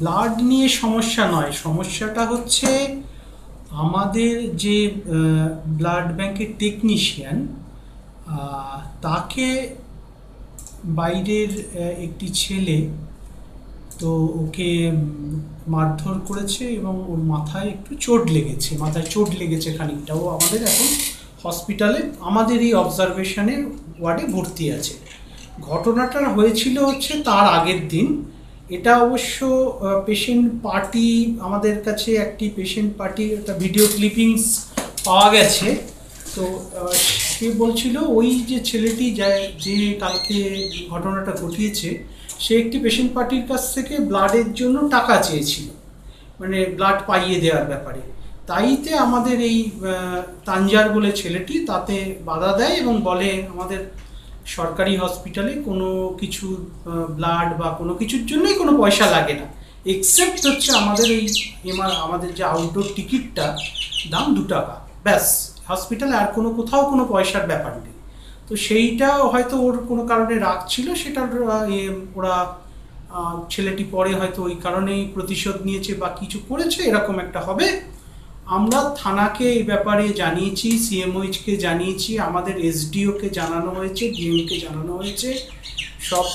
Blood নিয়ে সমস্যা নয়। সমস্যাটা হচ্ছে আমাদের যে ব্লাড ব্যাংকের টেকনিশিয়ান তাকে বাইরের একটি ছেলে, তো ওকে মারধর করেছে এবং ওর মাথায় একটু চোট লেগেছে। মাথায় চোট লেগেছে খানিকটা। ও আমাদের এখন হসপিটালে আমাদের এই অবজারভেশনের ওয়ার্ডে ভর্তি আছে। ঘটনাটা হয়েছিল হচ্ছে তার আগের দিন। এটা অবশ্য পেশেন্ট পার্টি আমাদের কাছে একটি পেশেন্ট পার্টি একটা ভিডিও ক্লিপিংস পাওয়া গেছে। তো সে বলছিল, ওই যে ছেলেটি যা- যে কালকে ঘটনাটা ঘটিয়েছে, সে একটি পেশেন্ট পার্টির কাছ থেকে ব্লাডের জন্য টাকা চেয়েছিল। মানে ব্লাড পাইয়ে দেওয়ার ব্যাপারে। তাইতে আমাদের এই তানজার বলে ছেলেটি তাতে বাধা দেয় এবং বলে, আমাদের সরকারি হসপিটালে কোনো কিছু ব্লাড বা কোনো কিছুর জন্যই কোনো পয়সা লাগে না। এক্সেপ্ট হচ্ছে আমাদের এই এমআর আমাদের যে আউটডোর টিকিটটা দাম দু টাকা। ব্যাস হসপিটালে আর কোনো, কোথাও কোনো পয়সার ব্যাপার নেই। তো সেইটা হয়তো ওর কোনো কারণে রাগ ছিল, সেটার ওরা ছেলেটি পরে হয়তো ওই কারণেই প্রতিশোধ নিয়েছে বা কিছু করেছে, এরকম একটা হবে। আমরা থানাকে এই ব্যাপারে জানিয়েছি সিএমওইচকে জানিয়েছি, আমাদের এসডিওকে জানানো হয়েছে ডিএমকে জানানো হয়েছে, সব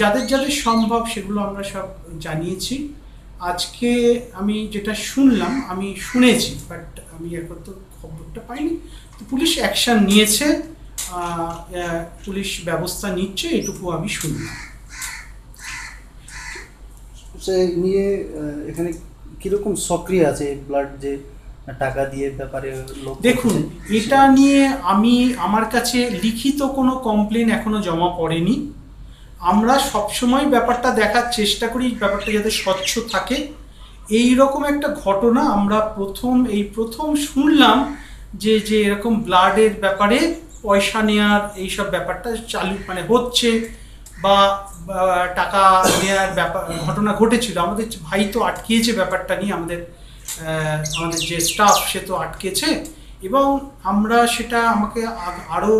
যাদের যাদের সম্ভব সেগুলো আমরা সব জানিয়েছি। আজকে আমি যেটা শুনলাম, আমি শুনেছি, বাট আমি এখন তো খবরটা পাইনি। তো পুলিশ অ্যাকশন নিয়েছে পুলিশ ব্যবস্থা নিচ্ছে, এটুকু আমি শুনলাম। নিয়ে এখানে কীরকম সক্রিয় আছে ব্লাড যে টাকা দিয়ে ব্যাপারে দেখুন এটা নিয়ে আমি আমার কাছে লিখিত কোনো কমপ্লেন এখনও জমা পড়েনি। আমরা সবসময় ব্যাপারটা দেখার চেষ্টা করি ব্যাপারটা যাতে স্বচ্ছ থাকে। এই রকম একটা ঘটনা আমরা প্রথম এই প্রথম শুনলাম যে যে এরকম ব্লাডের ব্যাপারে পয়সা নেওয়ার এইসব ব্যাপারটা চালু মানে হচ্ছে বা টাকা নেওয়ার ব্যাপার ঘটনা ঘটেছিল। আমাদের ভাই তো আটকিয়েছে ব্যাপারটা নিয়ে আমাদের আমাদের যে স্টাফ সে তো আটকেছে এবং আমরা সেটা আমাকে আরও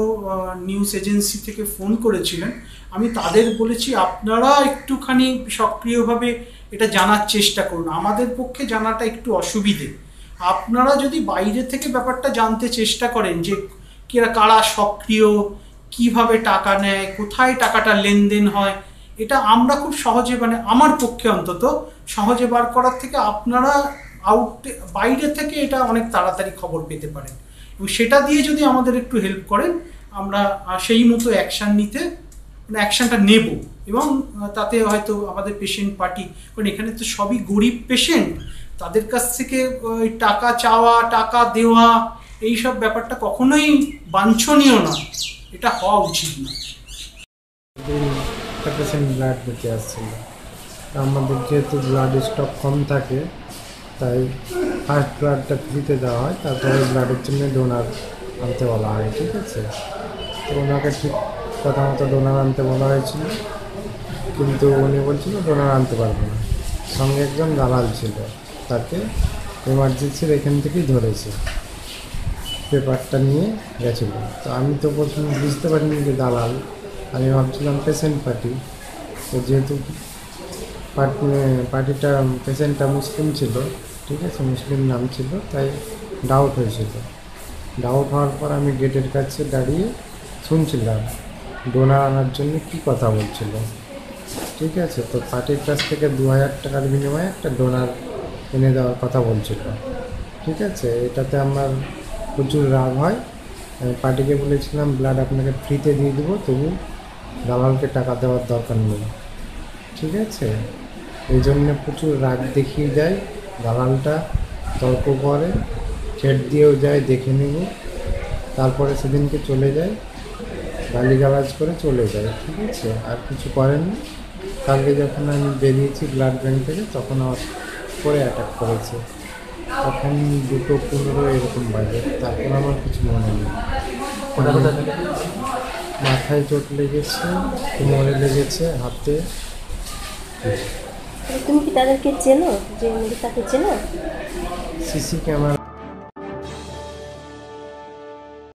নিউজ এজেন্সি থেকে ফোন করেছিলেন। আমি তাদের বলেছি, আপনারা একটুখানি সক্রিয়ভাবে এটা জানার চেষ্টা করুন। আমাদের পক্ষে জানাটা একটু অসুবিধে। আপনারা যদি বাইরে থেকে ব্যাপারটা জানতে চেষ্টা করেন যে কেরা, কারা সক্রিয়, কীভাবে টাকা নেয়, কোথায় টাকাটা লেনদেন হয়, এটা আমরা খুব সহজে মানে আমার পক্ষে অন্তত, সহজে বার করার থেকে আপনারা আউট বাইরে থেকে এটা অনেক তাড়াতাড়ি খবর পেতে পারেন। এবং সেটা দিয়ে যদি আমাদের একটু হেল্প করেন, আমরা সেই মতো অ্যাকশান নিতে মানে অ্যাকশানটা নেব। এবং তাতে হয়তো আমাদের পেশেন্ট পার্টি কারণ এখানে তো সবই গরিব পেশেন্ট তাদের কাছ থেকে, ওই টাকা চাওয়া, টাকা দেওয়া, এই সব ব্যাপারটা কখনোই বাঞ্ছনীয় নয় এটা হওয়া উচিত না। আমাদের যেহেতু ব্লাড স্টক কম থাকে তাই ফার্স্ট ব্লাডটা ফ্রিতে দেওয়া হয়, তারপরে ব্লাডের জন্য ডোনার আনতে বলা হয়, ঠিক আছে? তো ওনাকে ঠিক কথা মতো ডোনার আনতে বলা হয়েছিল, কিন্তু উনি বলছিল ডোনার আনতে পারবে না। সঙ্গে একজন দালাল ছিল, তাকে এমার্জেন্সির এখান থেকেই ধরেছে। পেপারটা নিয়ে গেছিল। তো আমি তো প্রথমে বুঝতে পারিনি যে দালাল, আমি ভাবছিলাম পেশেন্ট পার্টি তো যেহেতু পার্ট- পার্টিটা পেশেন্টটা মুসলিম ছিল ঠিক আছে, মুসলিম নাম ছিল, তাই ডাউট হয়েছিল। ডাউট হওয়ার পর আমি গেটের কাছে দাঁড়িয়ে শুনছিলাম ডোনার আনার জন্য কি কথা বলছিল। ঠিক আছে, তো পার্টির কাছ থেকে দু হাজার টাকার বিনিময়ে একটা ডোনার এনে দেওয়ার কথা বলছিল। ঠিক আছে, এটাতে আমার প্রচুর রাগ হয়। আমি পার্টিকে বলেছিলাম ব্লাড আপনাকে ফ্রিতে দিয়ে দেবো, তবু দালালকে টাকা দেওয়ার দরকার নেই। ঠিক আছে, এই জন্য প্রচুর রাগ দেখিয়ে যায় দালালটা তর্ক করে ছেট দিয়েও যায় দেখে নেব। তারপরে সেদিনকে চলে যায় গালিগালাজ করে চলে যায় ঠিক আছে? আর কিছু করেননি কালকে যখন আমি বেরিয়েছি ব্লাড ব্যাঙ্ক থেকে তখন আমার করে অ্যাটাক করেছে। তখন দুটো পনেরো এরকম বাজে তারপর আমার কিছু মনে নেই। মাথায় চোট লেগেছে কোমরে লেগেছে হাতে। তুমি কি তাদেরকে চেনো? যে তাকে চেনো? CC camera.